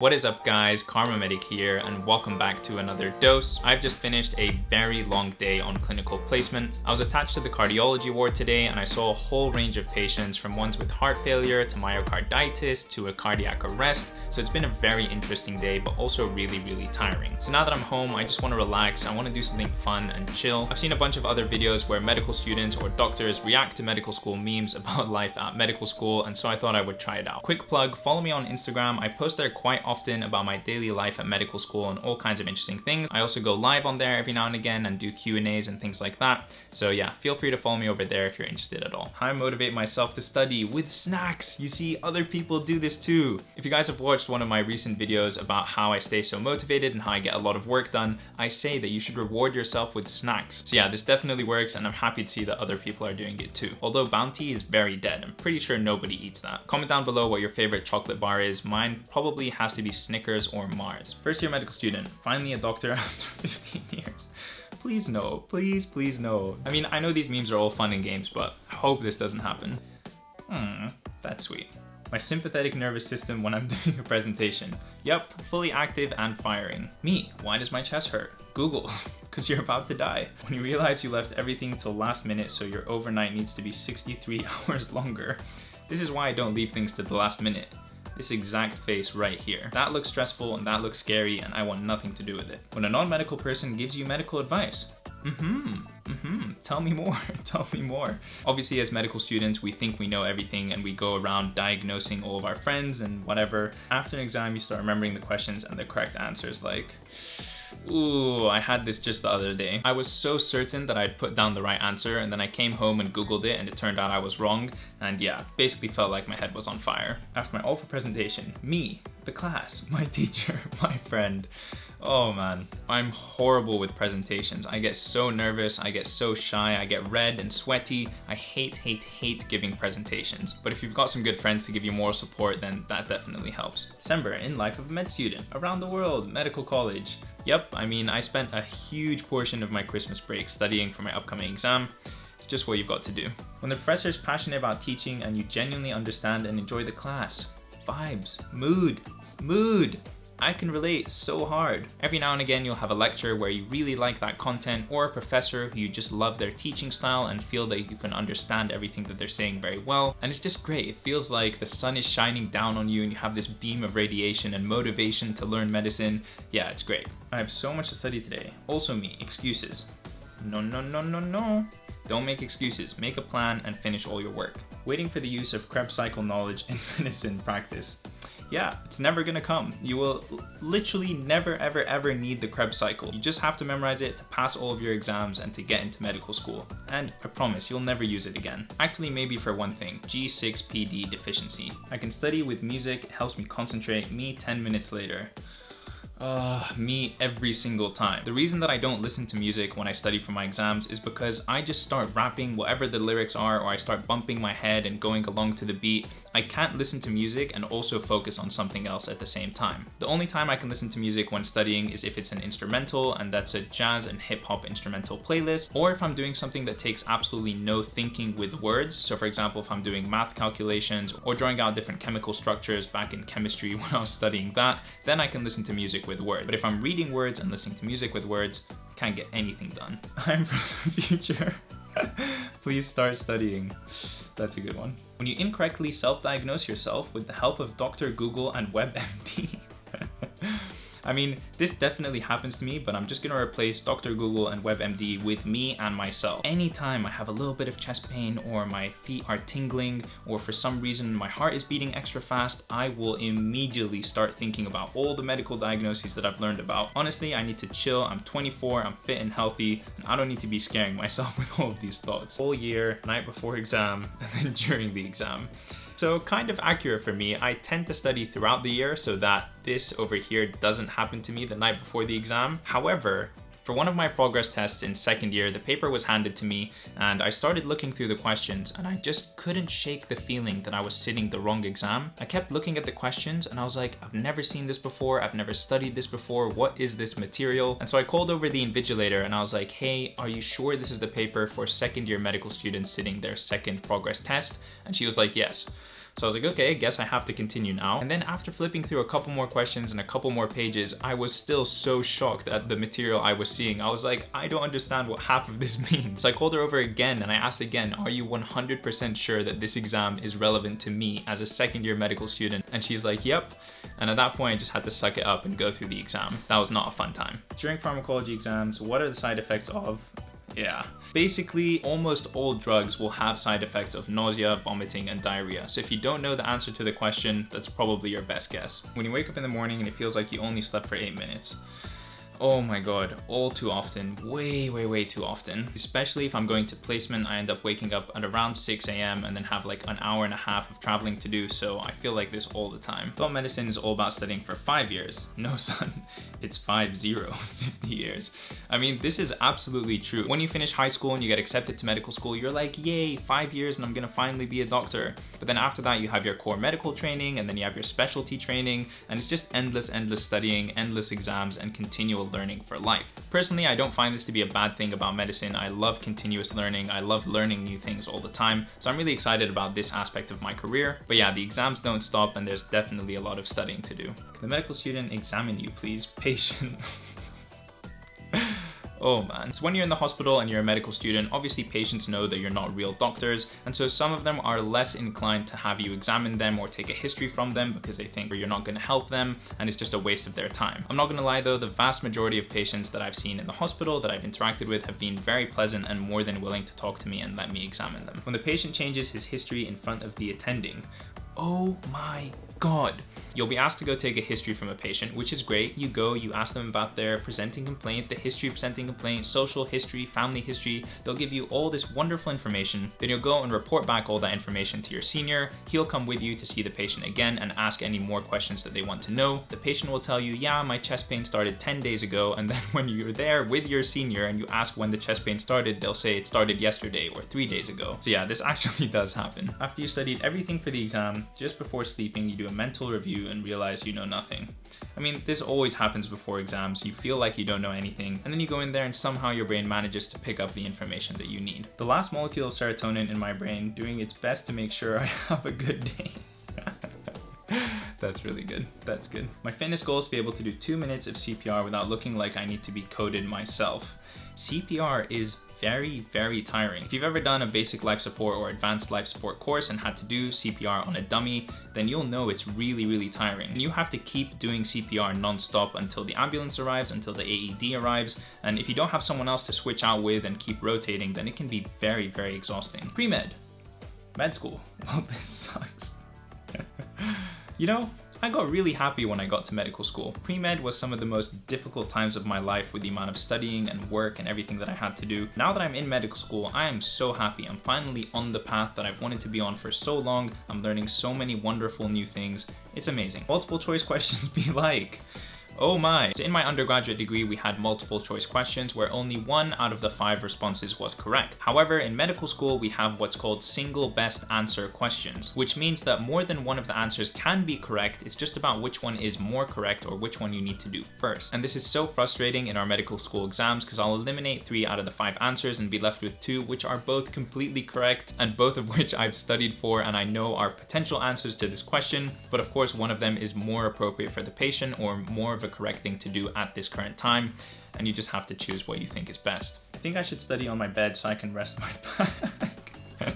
What is up guys, Kharma Medic here and welcome back to another dose. I've just finished a very long day on clinical placement. I was attached to the cardiology ward today and I saw a whole range of patients from ones with heart failure to myocarditis to a cardiac arrest. So it's been a very interesting day but also really really tiring. So now that I'm home I just want to relax, I want to do something fun and chill. I've seen a bunch of other videos where medical students or doctors react to medical school memes about life at medical school and so I thought I would try it out. Quick plug, follow me on Instagram, I post there quite often about my daily life at medical school and all kinds of interesting things. I also go live on there every now and again and do Q&As and things like that. So yeah, feel free to follow me over there if you're interested at all. How I motivate myself to study with snacks. You see, other people do this too. If you guys have watched one of my recent videos about how I stay so motivated and how I get a lot of work done, I say that you should reward yourself with snacks. So yeah, this definitely works and I'm happy to see that other people are doing it too. Although Bounty is very dead, I'm pretty sure nobody eats that. Comment down below what your favorite chocolate bar is. Mine probably has to be Snickers Snickers, or Mars. First year medical student, finally a doctor after 15 years. Please no, please, please no. I mean, I know these memes are all fun and games, but I hope this doesn't happen. Hmm, that's sweet. My sympathetic nervous system when I'm doing a presentation. Yep, fully active and firing. Me, why does my chest hurt? Google, because you're about to die. When you realize you left everything till last minute so your overnight needs to be 63 hours longer. This is why I don't leave things to the last minute this exact face right here. That looks stressful and that looks scary and I want nothing to do with it. When a non-medical person gives you medical advice, Mm-hmm, mm-hmm, tell me more, tell me more. Obviously as medical students, we think we know everything and we go around diagnosing all of our friends and whatever. After an exam, you start remembering the questions and the correct answers like, Ooh, I had this just the other day. I was so certain that I'd put down the right answer and then I came home and googled it and it turned out I was wrong and yeah, basically felt like my head was on fire. After my alpha presentation, me, the class, my teacher, my friend, Oh man, I'm horrible with presentations. I get so nervous, I get so shy, I get red and sweaty. I hate, hate, hate giving presentations. But if you've got some good friends to give you moral support, then that definitely helps. December in life of a med student, around the world, medical college. Yep, I mean, I spent a huge portion of my Christmas break studying for my upcoming exam. It's just what you've got to do. When the professor is passionate about teaching and you genuinely understand and enjoy the class, vibes, mood, mood. I can relate so hard. Every now and again you'll have a lecture where you really like that content or a professor who you just love their teaching style and feel that you can understand everything that they're saying very well. And it's just great. It feels like the sun is shining down on you and you have this beam of radiation and motivation to learn medicine. Yeah, it's great. I have so much to study today. Also me, excuses. No, no, no, no, no. Don't make excuses. Make a plan and finish all your work. Waiting for the use of Krebs cycle knowledge in medicine practice yeah, it's never gonna come. You will literally never, ever, ever need the Krebs cycle. You just have to memorize it to pass all of your exams and to get into medical school. And I promise, you'll never use it again. Actually, maybe for one thing, G6PD deficiency. I can study with music, helps me concentrate, me 10 minutes later. Uh, me every single time. The reason that I don't listen to music when I study for my exams is because I just start rapping whatever the lyrics are or I start bumping my head and going along to the beat. I can't listen to music and also focus on something else at the same time. The only time I can listen to music when studying is if it's an instrumental and that's a jazz and hip hop instrumental playlist or if I'm doing something that takes absolutely no thinking with words. So for example, if I'm doing math calculations or drawing out different chemical structures back in chemistry when I was studying that, then I can listen to music with words. But if I'm reading words and listening to music with words, I can't get anything done. I'm from the future. Please start studying. That's a good one. When you incorrectly self-diagnose yourself with the help of Dr. Google and WebMD. I mean, this definitely happens to me, but I'm just gonna replace Dr. Google and WebMD with me and myself. Anytime I have a little bit of chest pain or my feet are tingling or for some reason my heart is beating extra fast, I will immediately start thinking about all the medical diagnoses that I've learned about. Honestly, I need to chill. I'm 24, I'm fit and healthy, and I don't need to be scaring myself with all of these thoughts. Whole year, night before exam, and then during the exam. So kind of accurate for me. I tend to study throughout the year so that this over here doesn't happen to me the night before the exam. However, for one of my progress tests in second year, the paper was handed to me and I started looking through the questions and I just couldn't shake the feeling that I was sitting the wrong exam. I kept looking at the questions and I was like, I've never seen this before, I've never studied this before, what is this material? And so I called over the invigilator and I was like, hey, are you sure this is the paper for second year medical students sitting their second progress test? And she was like, yes. So I was like, okay, I guess I have to continue now. And then after flipping through a couple more questions and a couple more pages, I was still so shocked at the material I was seeing. I was like, I don't understand what half of this means. So I called her over again and I asked again, are you 100% sure that this exam is relevant to me as a second year medical student? And she's like, yep. And at that point, I just had to suck it up and go through the exam. That was not a fun time. During pharmacology exams, what are the side effects of yeah. Basically, almost all drugs will have side effects of nausea, vomiting, and diarrhea. So if you don't know the answer to the question, that's probably your best guess. When you wake up in the morning and it feels like you only slept for eight minutes, Oh my god, all too often, way, way, way too often. Especially if I'm going to placement, I end up waking up at around 6 a.m. and then have like an hour and a half of traveling to do, so I feel like this all the time. Thought medicine is all about studying for five years. No son, it's five zero, 50 years. I mean, this is absolutely true. When you finish high school and you get accepted to medical school, you're like, yay, five years and I'm gonna finally be a doctor. But then after that, you have your core medical training and then you have your specialty training and it's just endless, endless studying, endless exams and continual learning for life. Personally, I don't find this to be a bad thing about medicine. I love continuous learning. I love learning new things all the time. So I'm really excited about this aspect of my career. But yeah, the exams don't stop and there's definitely a lot of studying to do. Can the medical student examine you, please? Patient. Oh man. So when you're in the hospital and you're a medical student, obviously patients know that you're not real doctors, and so some of them are less inclined to have you examine them or take a history from them because they think you're not gonna help them and it's just a waste of their time. I'm not gonna lie though, the vast majority of patients that I've seen in the hospital that I've interacted with have been very pleasant and more than willing to talk to me and let me examine them. When the patient changes his history in front of the attending, oh my god. You'll be asked to go take a history from a patient, which is great. You go, you ask them about their presenting complaint, the history of presenting complaint, social history, family history. They'll give you all this wonderful information. Then you'll go and report back all that information to your senior. He'll come with you to see the patient again and ask any more questions that they want to know. The patient will tell you, yeah, my chest pain started 10 days ago. And then when you're there with your senior and you ask when the chest pain started, they'll say it started yesterday or three days ago. So yeah, this actually does happen. After you studied everything for the exam, just before sleeping, you do a mental review and realize you know nothing. I mean, this always happens before exams. You feel like you don't know anything, and then you go in there and somehow your brain manages to pick up the information that you need. The last molecule of serotonin in my brain doing its best to make sure I have a good day. That's really good. That's good. My fitness goal is to be able to do two minutes of CPR without looking like I need to be coded myself. CPR is very, very tiring. If you've ever done a basic life support or advanced life support course and had to do CPR on a dummy, then you'll know it's really, really tiring. And you have to keep doing CPR non-stop until the ambulance arrives, until the AED arrives. And if you don't have someone else to switch out with and keep rotating, then it can be very, very exhausting. Pre-med, med school. Well, this sucks. you know, I got really happy when I got to medical school. Pre-med was some of the most difficult times of my life with the amount of studying and work and everything that I had to do. Now that I'm in medical school, I am so happy. I'm finally on the path that I've wanted to be on for so long. I'm learning so many wonderful new things. It's amazing. Multiple choice questions be like, Oh my. So in my undergraduate degree, we had multiple choice questions where only one out of the five responses was correct. However, in medical school, we have what's called single best answer questions, which means that more than one of the answers can be correct. It's just about which one is more correct or which one you need to do first. And this is so frustrating in our medical school exams because I'll eliminate three out of the five answers and be left with two, which are both completely correct and both of which I've studied for and I know are potential answers to this question. But of course, one of them is more appropriate for the patient or more of a the correct thing to do at this current time and you just have to choose what you think is best. I think I should study on my bed so I can rest my back.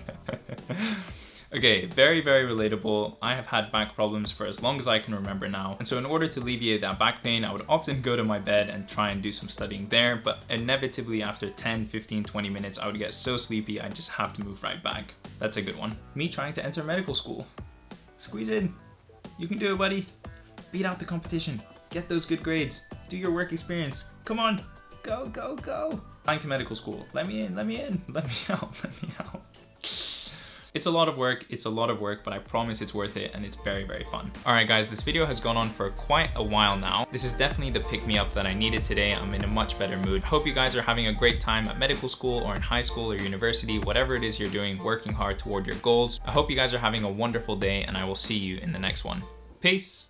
Okay, very, very relatable. I have had back problems for as long as I can remember now. And so in order to alleviate that back pain, I would often go to my bed and try and do some studying there. But inevitably after 10, 15, 20 minutes, I would get so sleepy, I just have to move right back. That's a good one. Me trying to enter medical school. Squeeze in. You can do it, buddy. Beat out the competition. Get those good grades. Do your work experience. Come on. Go, go, go. Applying to medical school. Let me in, let me in, let me out, let me out. It's a lot of work, it's a lot of work, but I promise it's worth it and it's very, very fun. All right, guys, this video has gone on for quite a while now. This is definitely the pick-me-up that I needed today. I'm in a much better mood. Hope you guys are having a great time at medical school or in high school or university, whatever it is you're doing, working hard toward your goals. I hope you guys are having a wonderful day and I will see you in the next one. Peace.